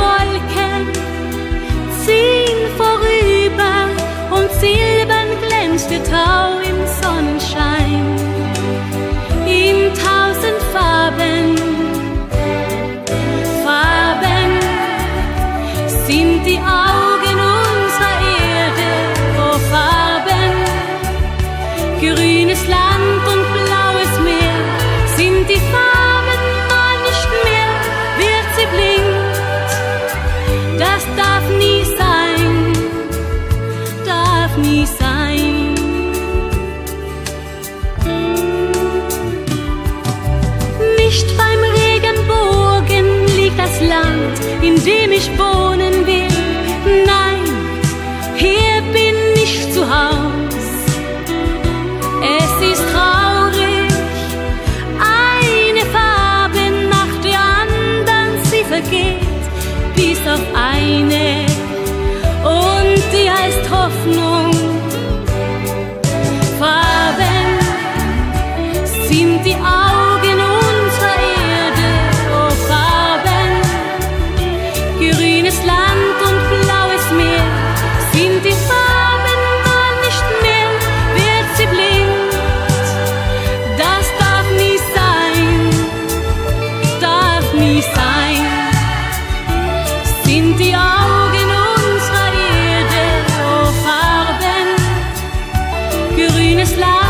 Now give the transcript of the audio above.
Wolken ziehen vorüber und silbern glänzt der Tau im Sonnenschein. In tausend Farben, Farben sind die Augen unserer Erde, vor Farben, grünes Land. Nicht beim Regenbogen liegt das Land, in dem ich wohnen will. Nein, hier bin ich zu Haus. Es ist traurig, eine Farbe nach der anderen, sie vergeht, bis auf eine. Grünes Land und blaues Meer sind die Farben mal nicht mehr, wird sie blind. Das darf nie sein, darf nie sein. Sind die Augen unserer Erde, oh Farben. Grünes Land